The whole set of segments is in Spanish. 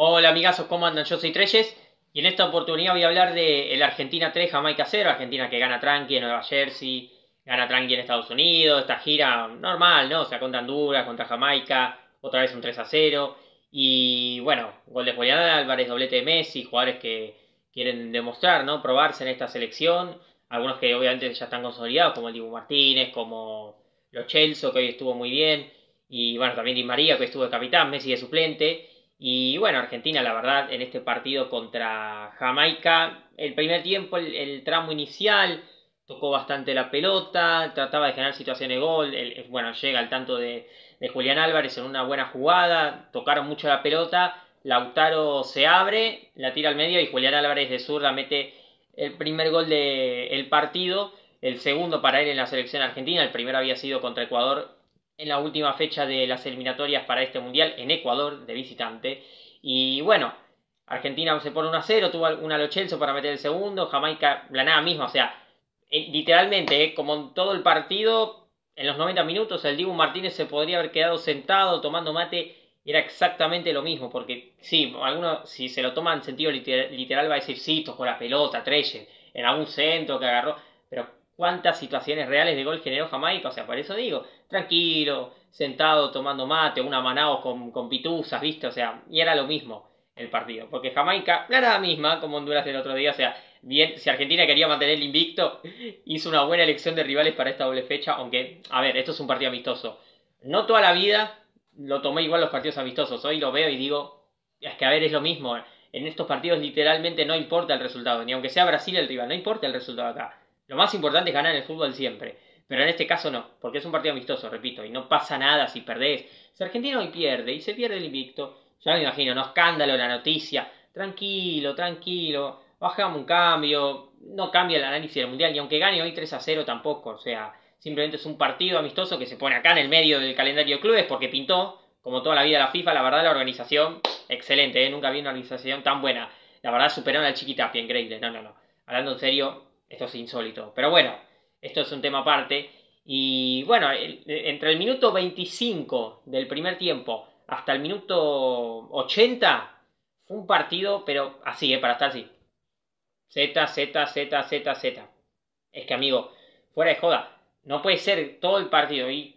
Hola amigazos, ¿cómo andan? Yo soy Treyes y en esta oportunidad voy a hablar de el Argentina 3, Jamaica 0, Argentina que gana tranqui en Nueva Jersey, gana tranqui en Estados Unidos, esta gira normal, ¿no? O sea, contra Honduras, contra Jamaica, otra vez un 3 a 0 y bueno, gol de Julián Álvarez, doblete de Messi, jugadores que quieren demostrar, ¿no? Probarse en esta selección, algunos que obviamente ya están consolidados como el Dibu Martínez, como los Chelsea que hoy estuvo muy bien y bueno, también Di María que estuvo de capitán, Messi de suplente y bueno, Argentina, la verdad, en este partido contra Jamaica, el primer tiempo, el, tramo inicial, tocó bastante la pelota, trataba de generar situaciones de gol. bueno, llega al tanto de, Julián Álvarez en una buena jugada, tocaron mucho la pelota. Lautaro se abre, la tira al medio y Julián Álvarez de zurda mete el primer gol del partido. El segundo para él en la selección argentina, el primero había sido contra Ecuador en la última fecha de las eliminatorias para este mundial en Ecuador de visitante. Y bueno, Argentina se pone 1 a 0, tuvo una Lochelso para meter el segundo, Jamaica la nada misma, o sea, eh, literalmente, eh, como en todo el partido, en los 90 minutos el Dibu Martínez se podría haber quedado sentado tomando mate era exactamente lo mismo, porque sí, algunos si se lo toman en sentido literal, va a decir, sí, tocó la pelota, Treyes, en algún centro que agarró, pero cuántas situaciones reales de gol generó Jamaica, o sea, por eso digo, tranquilo, sentado tomando mate, una manao con, con pituzas, ¿viste? O sea, y era lo mismo el partido, porque Jamaica, la nada misma, como Honduras del otro día, o sea, bien, si Argentina quería mantener el invicto, hizo una buena elección de rivales para esta doble fecha, aunque, a ver, esto es un partido amistoso. No toda la vida lo tomé igual los partidos amistosos, hoy lo veo y digo, es que a ver, es lo mismo. En estos partidos literalmente no importa el resultado, ni aunque sea Brasil el rival, no importa el resultado acá. Lo más importante es ganar el fútbol siempre. Pero en este caso no, porque es un partido amistoso, repito, y no pasa nada si perdés. Si Argentina hoy pierde y se pierde el invicto, ya me imagino, no escándalo la noticia. Tranquilo, tranquilo, bajamos un cambio, no cambia el análisis del mundial, y aunque gane hoy 3 a 0 tampoco, o sea, simplemente es un partido amistoso que se pone acá en el medio del calendario de clubes porque pintó, como toda la vida la FIFA, la verdad la organización, excelente, ¿eh? nunca vi una organización tan buena. La verdad superaron al Chiquitapia, increíble, no, no, no. Hablando en serio, esto es insólito. Pero bueno, esto es un tema aparte. Y bueno, entre el minuto 25 del primer tiempo hasta el minuto 80 fue un partido, pero así, ¿eh? Para estar así. Z, Z, Z, Z, Z. Es que, amigo, fuera de joda, no puede ser todo el partido y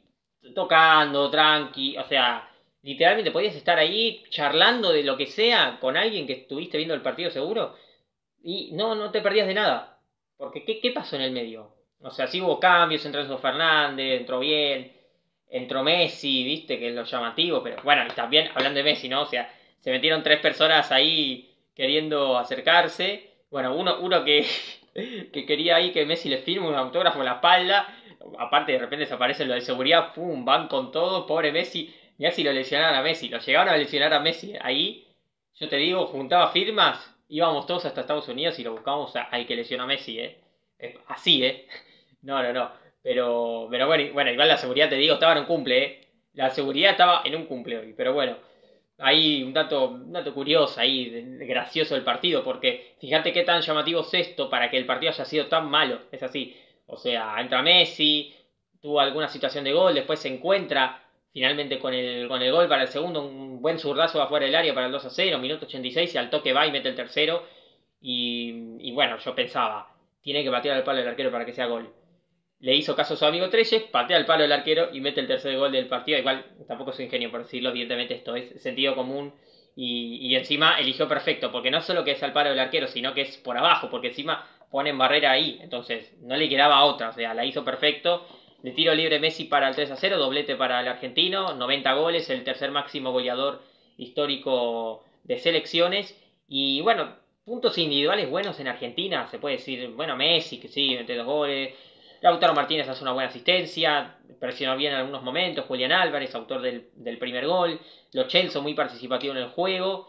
tocando, tranqui, o sea, literalmente podías estar ahí charlando de lo que sea con alguien que estuviste viendo el partido seguro y no, no te perdías de nada. Porque, ¿qué, ¿qué, pasó en el medio? O sea, sí hubo cambios, entró Enzo Fernández, entró bien, entró Messi, viste, que es lo llamativo, pero bueno, y también hablando de Messi, ¿no? O sea, se metieron tres personas ahí queriendo acercarse. Bueno, uno, uno que, que quería ahí que Messi le firme un autógrafo en la espalda. Aparte, de repente desaparece lo de seguridad, pum, van con todo, pobre Messi. Mirá si lo lesionaron a Messi, lo llegaron a lesionar a Messi ahí. Yo te digo, juntaba firmas íbamos todos hasta Estados Unidos y lo buscábamos al que lesionó a Messi, ¿eh? Así, ¿eh? No, no, no. Pero, pero bueno, bueno, igual la seguridad, te digo, estaba en un cumple, ¿eh? La seguridad estaba en un cumple hoy, pero bueno. Hay un dato, un dato curioso ahí, gracioso del partido, porque fíjate qué tan llamativo es esto para que el partido haya sido tan malo. Es así. O sea, entra Messi, tuvo alguna situación de gol, después se encuentra finalmente con el, con el gol para el segundo, un buen zurdazo afuera del área para el 2 a 0, minuto 86, y al toque va y mete el tercero. Y, bueno, yo pensaba, tiene que patear al palo del arquero para que sea gol. Le hizo caso a su amigo Treyes, patea al palo del arquero y mete el tercer gol del partido. Igual tampoco es ingenio por decirlo, evidentemente esto es sentido común. Y, y encima eligió perfecto, porque no solo que es al palo del arquero, sino que es por abajo, porque encima ponen barrera ahí. Entonces no le quedaba otra, o sea, la hizo perfecto de tiro libre Messi para el 3 a 0, doblete para el argentino, 90 goles, el tercer máximo goleador histórico de selecciones. Y bueno, puntos individuales buenos en Argentina, se puede decir, bueno, Messi, que sí, mete dos goles. Lautaro Martínez hace una buena asistencia, presionó bien en algunos momentos. Julián Álvarez, autor del, primer gol. Los Chelsea muy participativo en el juego.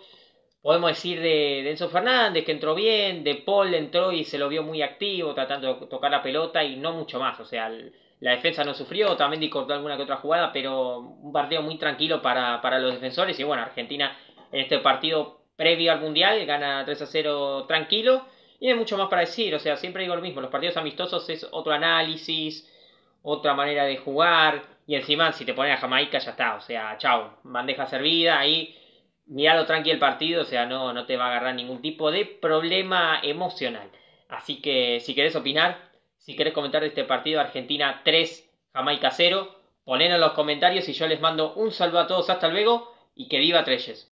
Podemos decir de, de, Enzo Fernández que entró bien, de Paul entró y se lo vio muy activo, tratando de tocar la pelota y no mucho más. O sea, la defensa no sufrió, también cortó alguna que otra jugada, pero un partido muy tranquilo para, los defensores. Y bueno, Argentina en este partido previo al Mundial gana 3 a 0 tranquilo. Y hay mucho más para decir, o sea, siempre digo lo mismo, los partidos amistosos es otro análisis, otra manera de jugar. Y encima, si te pones a Jamaica, ya está, o sea, chao, bandeja servida, ahí miralo tranqui el partido, o sea, no, no te va a agarrar ningún tipo de problema emocional. Así que si querés opinar, si querés comentar de este partido Argentina 3, Jamaica 0, ponelo en los comentarios y yo les mando un saludo a todos, hasta luego y que viva Treyes.